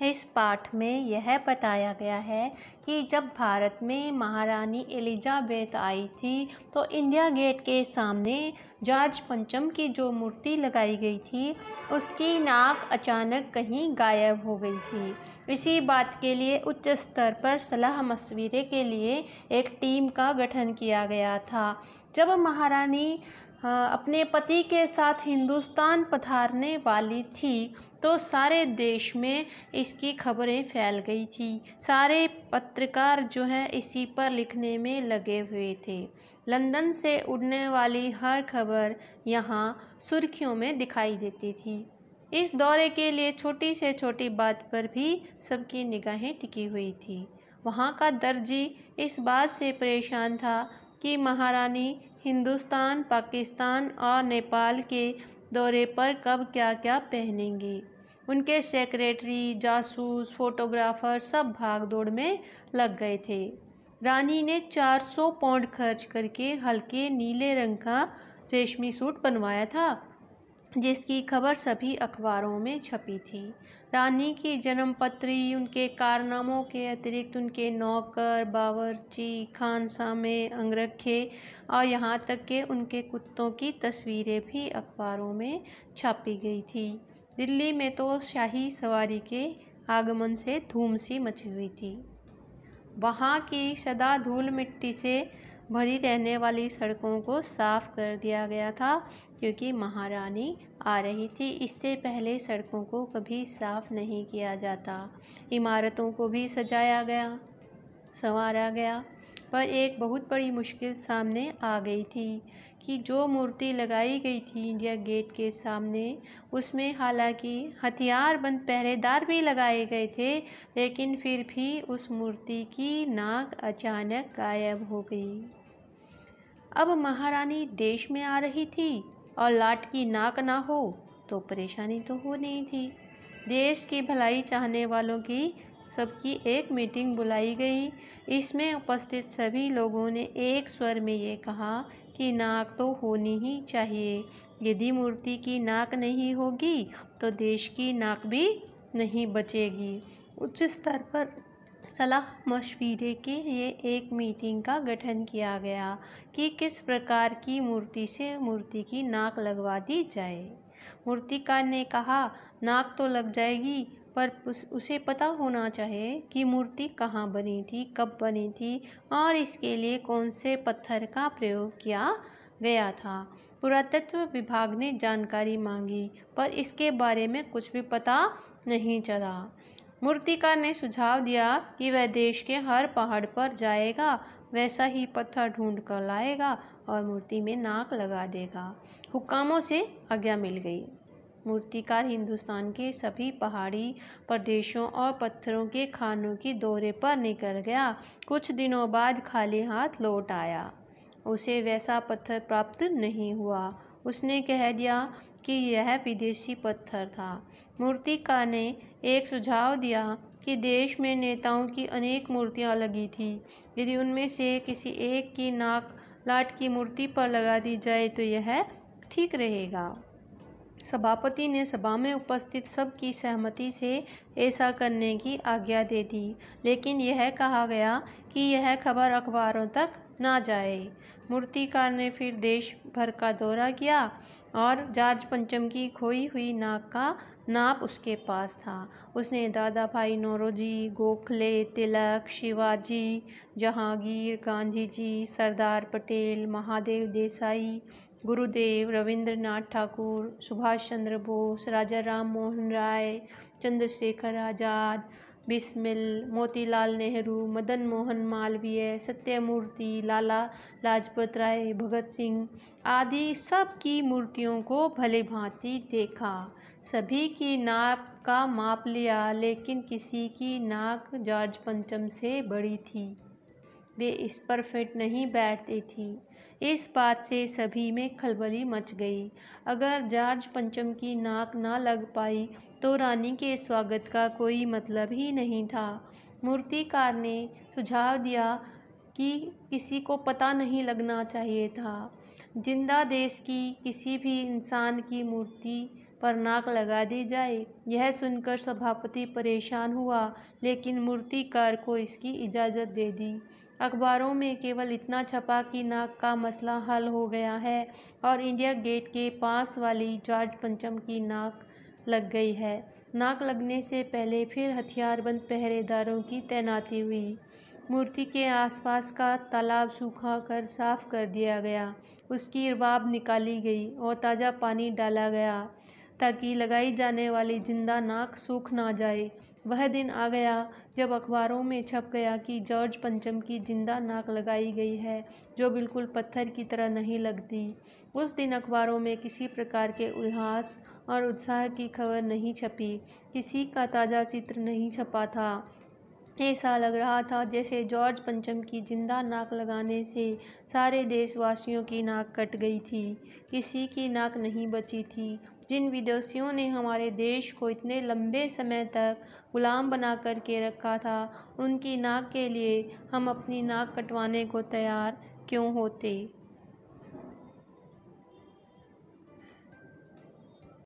इस पाठ में यह बताया गया है कि जब भारत में महारानी एलिजाबेथ आई थी तो इंडिया गेट के सामने जॉर्ज पंचम की जो मूर्ति लगाई गई थी, उसकी नाक अचानक कहीं गायब हो गई थी। इसी बात के लिए उच्च स्तर पर सलाह मशवरे के लिए एक टीम का गठन किया गया था। जब महारानी अपने पति के साथ हिंदुस्तान पधारने वाली थी तो सारे देश में इसकी खबरें फैल गई थी। सारे पत्रकार जो है, इसी पर लिखने में लगे हुए थे। लंदन से उड़ने वाली हर खबर यहाँ सुर्खियों में दिखाई देती थी। इस दौरे के लिए छोटी से छोटी बात पर भी सबकी निगाहें टिकी हुई थी। वहाँ का दर्जी इस बात से परेशान था कि महारानी हिंदुस्तान, पाकिस्तान और नेपाल के दौरे पर कब क्या क्या पहनेंगी। उनके सेक्रेटरी, जासूस, फोटोग्राफर सब भाग दौड़ में लग गए थे। रानी ने 400 पाउंड खर्च करके हल्के नीले रंग का रेशमी सूट बनवाया था, जिसकी खबर सभी अखबारों में छपी थी। रानी की जन्मपत्री, उनके कारनामों के अतिरिक्त उनके नौकर, बावरची खानसामे अंगरखे और यहाँ तक के उनके कुत्तों की तस्वीरें भी अखबारों में छापी गई थी। दिल्ली में तो शाही सवारी के आगमन से धूम सी मची हुई थी। वहाँ की सदा धूल मिट्टी से भरी रहने वाली सड़कों को साफ़ कर दिया गया था, क्योंकि महारानी आ रही थी। इससे पहले सड़कों को कभी साफ़ नहीं किया जाता। इमारतों को भी सजाया गया, संवारा गया। पर एक बहुत बड़ी मुश्किल सामने आ गई थी कि जो मूर्ति लगाई गई थी इंडिया गेट के सामने, उसमें हालाँकि हथियार बंद पहरेदार भी लगाए गए थे, लेकिन फिर भी उस मूर्ति की नाक अचानक गायब हो गई। अब महारानी देश में आ रही थी और लाट की नाक ना हो तो परेशानी तो हो नहीं थी। देश की भलाई चाहने वालों की सबकी एक मीटिंग बुलाई गई। इसमें उपस्थित सभी लोगों ने एक स्वर में ये कहा कि नाक तो होनी ही चाहिए। यदि मूर्ति की नाक नहीं होगी तो देश की नाक भी नहीं बचेगी। उच्च स्तर पर सलाह मशवरे के लिए एक मीटिंग का गठन किया गया कि किस प्रकार की मूर्ति से मूर्ति की नाक लगवा दी जाए। मूर्तिकार ने कहा, नाक तो लग जाएगी पर उस पता होना चाहिए कि मूर्ति कहाँ बनी थी, कब बनी थी और इसके लिए कौन से पत्थर का प्रयोग किया गया था। पुरातत्व विभाग ने जानकारी मांगी, पर इसके बारे में कुछ भी पता नहीं चला। मूर्तिकार ने सुझाव दिया कि वह देश के हर पहाड़ पर जाएगा, वैसा ही पत्थर ढूंढ कर लाएगा और मूर्ति में नाक लगा देगा। हुकामों से आज्ञा मिल गई। मूर्तिकार हिंदुस्तान के सभी पहाड़ी प्रदेशों और पत्थरों के खानों की दौरे पर निकल गया। कुछ दिनों बाद खाली हाथ लौट आया। उसे वैसा पत्थर प्राप्त नहीं हुआ। उसने कह दिया कि यह विदेशी पत्थर था। मूर्तिकार ने एक सुझाव दिया कि देश में नेताओं की अनेक मूर्तियाँ लगी थी। यदि उनमें से किसी एक की नाक लाट की मूर्ति पर लगा दी जाए तो यह ठीक रहेगा। सभापति ने सभा में उपस्थित सबकी सहमति से ऐसा करने की आज्ञा दे दी। लेकिन यह कहा गया कि यह खबर अखबारों तक ना जाए। मूर्तिकार ने फिर देश भर का दौरा किया और जॉर्ज पंचम की खोई हुई नाक का नाप उसके पास था। उसने दादा भाई नौरोजी, गोखले, तिलक, शिवाजी, जहांगीर गांधी जी सरदार पटेल, महादेव देसाई गुरुदेव रविंद्रनाथ ठाकुर, सुभाष चंद्र बोस, राजा राम मोहन राय, चंद्रशेखर आज़ाद, बिस्मिल, मोतीलाल नेहरू, मदन मोहन मालवीय, सत्यमूर्ति लाला लाजपत राय, भगत सिंह आदि सब की मूर्तियों को भले भांति देखा। सभी की नाक का माप लिया, लेकिन किसी की नाक जॉर्ज पंचम से बड़ी थी। वे इस पर फिट नहीं बैठती थी। इस बात से सभी में खलबली मच गई। अगर जॉर्ज पंचम की नाक ना लग पाई तो रानी के स्वागत का कोई मतलब ही नहीं था। मूर्तिकार ने सुझाव दिया कि किसी को पता नहीं लगना चाहिए था। ज़िंदा देश की किसी भी इंसान की मूर्ति पर नाक लगा दी जाए, यह सुनकर सभापति परेशान हुआ, लेकिन मूर्तिकार को इसकी इजाज़त दे दी। अखबारों में केवल इतना छपा कि नाक का मसला हल हो गया है और इंडिया गेट के पास वाली जॉर्ज पंचम की नाक लग गई है। नाक लगने से पहले फिर हथियारबंद पहरेदारों की तैनाती हुई। मूर्ति के आसपास का तालाब सूखा कर साफ़ कर दिया गया। उसकी रबाब निकाली गई और ताज़ा पानी डाला गया ताकि लगाई जाने वाली ज़िंदा नाक सूख ना जाए। वह दिन आ गया जब अखबारों में छप गया कि जॉर्ज पंचम की ज़िंदा नाक लगाई गई है, जो बिल्कुल पत्थर की तरह नहीं लगती। उस दिन अखबारों में किसी प्रकार के उल्लास और उत्साह की खबर नहीं छपी, किसी का ताज़ा चित्र नहीं छपा था। ऐसा लग रहा था जैसे जॉर्ज पंचम की ज़िंदा नाक लगाने से सारे देशवासियों की नाक कट गई थी, किसी की नाक नहीं बची थी। जिन विदेशियों ने हमारे देश को इतने लंबे समय तक गुलाम बना कर के रखा था, उनकी नाक के लिए हम अपनी नाक कटवाने को तैयार क्यों होते?